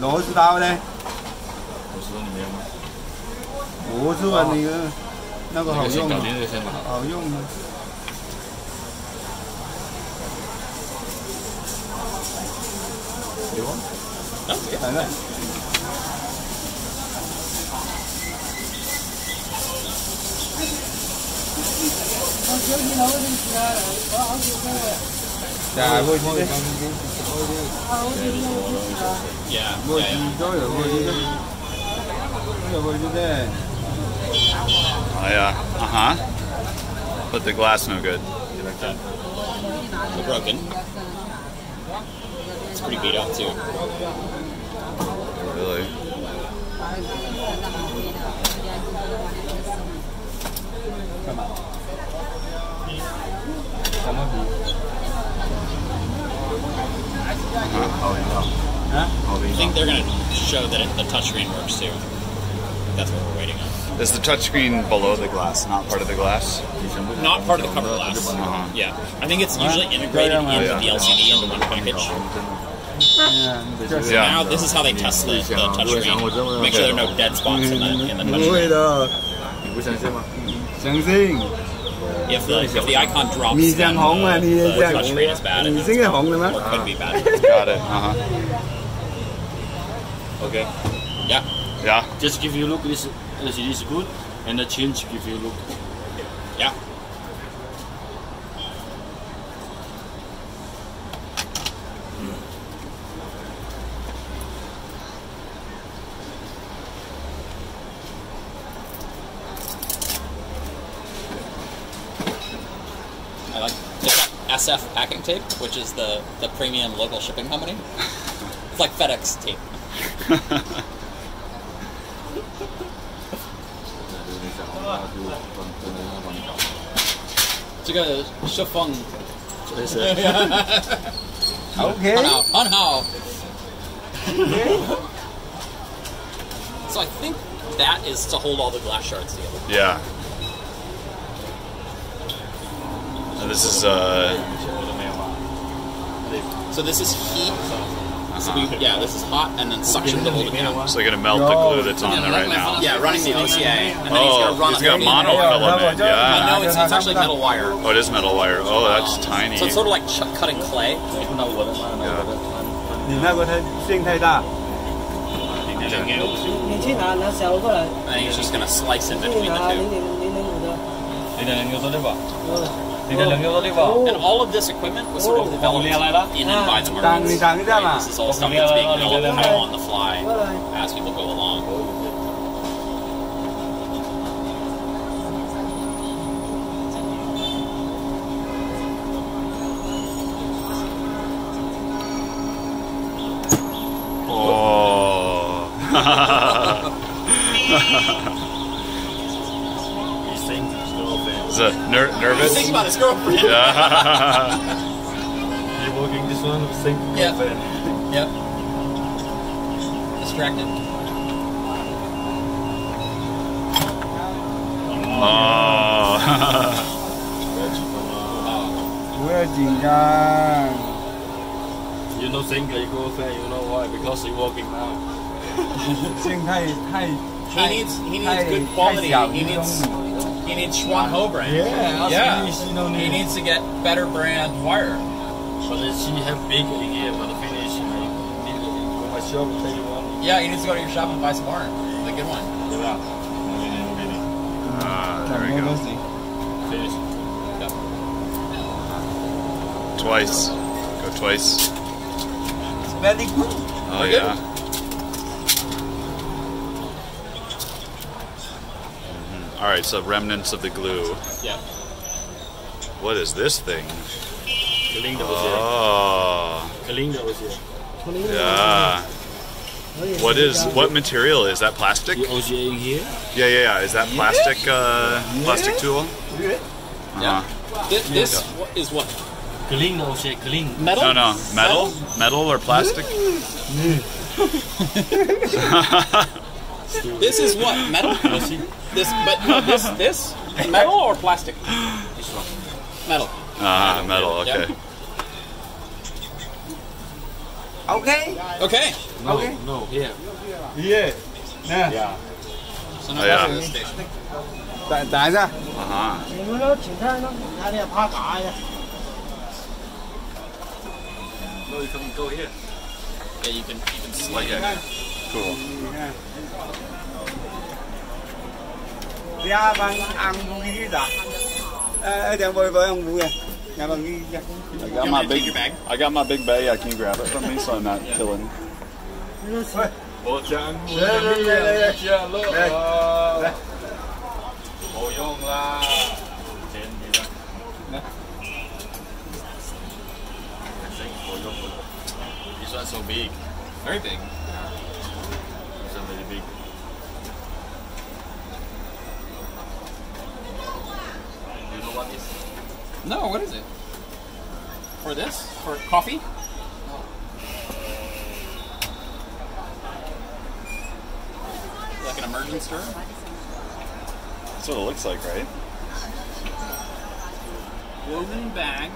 螺丝刀呢？我说你没有吗？螺丝啊，那个那个好用吗先搞定？这个先吧。好用吗？有啊。来了。Ja, hvor er det? Yeah. Hvor yeah, Yeah. det? Hvor det? Hvor det? Oh yeah. Uh huh. But the glass no good. They're broken. It's pretty beat up too. Really. I think they're going to show that it, the touchscreen works too. That's what we're waiting on. Is the touchscreen below the glass, not part of the glass? Not part of the cover glass. Uh-huh. Yeah, I think it's usually integrated into yeah. the LCD into one package. Yeah. Now this is how they test the, the touchscreen. Make sure there are no dead spots in the, in the touchscreen. If the, if the icon drops, then the, the touchscreen is bad. It could be bad. Got it. Uh-huh. Okay. Yeah. Yeah. Just give you a look. This LCD is good, and the change give you a look. Yeah. I like SF packing tape, which is the, the premium local shipping company. It's like FedEx tape. 这个是放这是 OK，很好，很好。So I think that is to hold all the glass shards together. Yeah. And this is uh. So this is heat. So we, yeah, this is hot and then suction to hold it down. So they're gonna melt the glue that's on there right now. Yeah, running the OCA, and then Oh, he's gonna run he's a got monofilament. Uh, Yeah. no, it's, it's actually metal wire. Oh, it is metal wire. Oh, that's tiny. So it's sort of like ch- cutting clay. 你那个太线太大，你去拿拿小过来， And then he's just gonna slice it 去 between 拿 the 零 two. 点零零五的。你的两个多对吧？嗯，你的两个多对吧？ And all of this equipment was sort of developed in and by the Marines. Right? This is all stuff that's being built kind on the fly as people go along. nervous? He's thinking about his girlfriend. Yeah. You're this one? on the same yep. Yep. Distracted. Oh. you know, think your girlfriend, you know why? Because he's walking now. he needs, he needs good quality. He needs he needs Schwann Ho brand. Yeah. Yeah. Finish, you know, He needs to get better brand wire. But she have big in here, but the finish, you know, need to go my shop tell you one. Yeah, he needs to go to your shop and buy some more. The good one. Yeah. Ah, there we go. Finish. Yep. Twice. Go twice. Very good. Oh yeah. All right, so remnants of the glue. Yeah. What is this thing? Clean the OCA. Oh, Clean the OCA. yeah. What is what material is that? Plastic? The here. Yeah, yeah, yeah. Is that plastic? Uh, plastic tool? Yeah. Uh-huh. This, this is what Clean the OCA. Clean. metal. No, no, metal, metal or plastic? This is what metal. You see? This, but no, this, this metal or plastic? This one. Metal. Ah, metal. Okay. Yep. Okay. Okay. No, Okay. no, here. Yeah. Nè. Yeah. So now Oh, yeah. back to the station. Tại tại ra. Uh-huh. 你们都请他呢，他那怕打呀。 No, you can go here. Yeah, you can you can slide it. Cool. Dạ vâng, ăn vui đó. Ờ, đang bơi với ông vui à. Dạ vâng, ghi ra. I got my big bag. I got my big bag. I can grab it from me so I'm not killing. Bộ chẳng Lê lê lê lê Lê Lê Bộ dùng là Trên gì đó Nè Bộ dùng He's not so big Very big know what is? No, what is it? For this? For coffee? Oh. Like an emergent stir? That's what it looks like, right? Woven bag.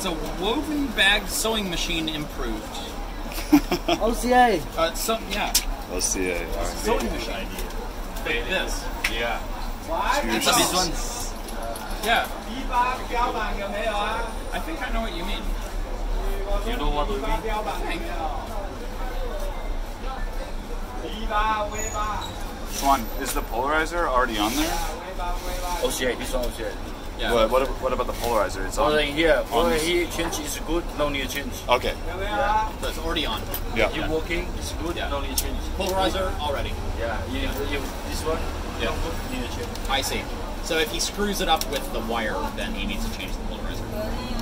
It's a woven bag sewing machine improved. OCA，Uh, so, yeah, Let's see it. All right. sewing machine. Like this. Yeah. It's a, one's Yeah. I think I know what you mean. you know what we mean? I think. Which one is the polarizer already on there? OCA, this one OCA. Yeah. What, what what about the polarizer? It's on. Here. Put on here. Change is good. No need to change. Okay. So it's already on. Yeah. You working it's good. Yeah. No need to change. Polarizer already. Yeah. You, you this one. Yeah. No. Need to change. I see. So if he screws it up with the wire, then he needs to change the polarizer.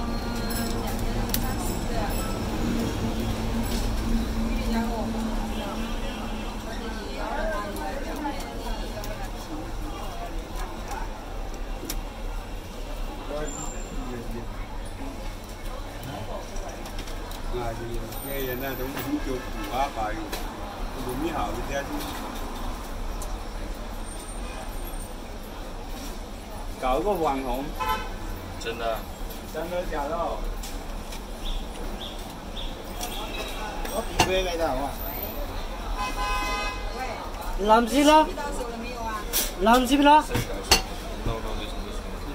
예전에 너무 힘겹고 와봐요. 몸이 하우대야지. Cỡ có hoàng hồn Xin à Xin ơi chào đó Có gì quê bây giờ không Làm gì đó Làm gì đó Làm gì đó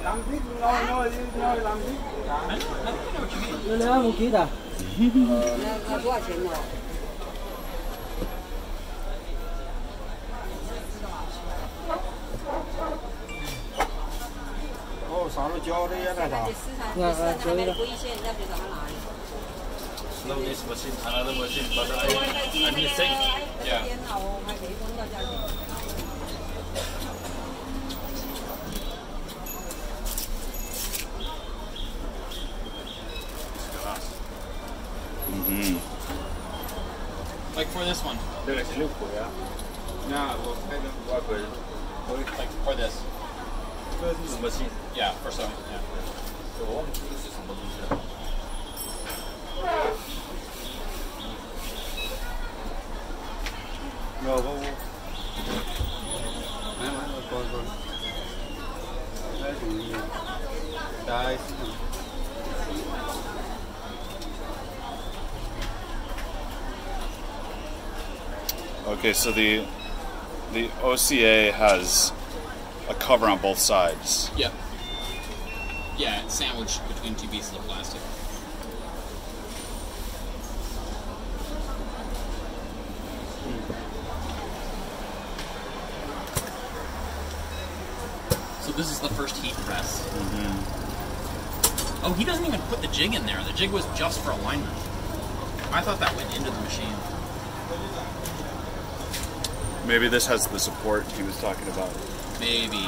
Làm gì đó Làm gì đó Làm gì đó Làm gì đó 那那多少钱哦？哦，上路交的也那啥。那那真的。的十七，那六的十七，八，Mm-hmm. Like for this one. Yeah? Nah, well, I don't. Like for this. Yeah, for some. Yeah. So, this is. No, go, go. Okay, so the the OCA has a cover on both sides. Yep. Yeah, it's sandwiched between two pieces of plastic. So this is the first heat press. Mm-hmm. Oh, he doesn't even put the jig in there. The jig was just for alignment. I thought that went into the machine. Maybe this has the support he was talking about. Maybe.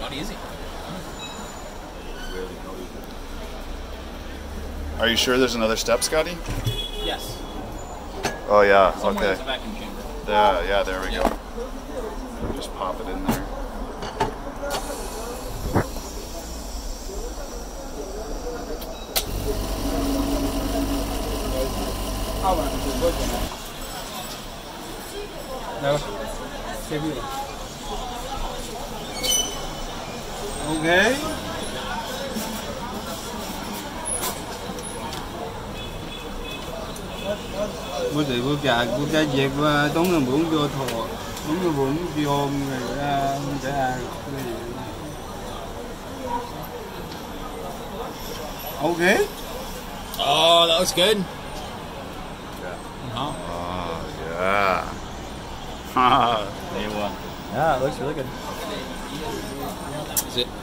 Not easy. Really not easy. Are you sure there's another step, Scotty? Yes. Oh yeah. Somewhere okay. there's a vacuum chamber. Yeah, yeah, there we go. Just pop it in there. Buýt à? Bữa thì bữa trà bữa trà dẹp tốn người bụng vô thọ tốn người bụng vô người ra trả ai Ok. Oh, that looks good. Uh-huh. Oh yeah. Ha. New one. Yeah, it looks really good. Is it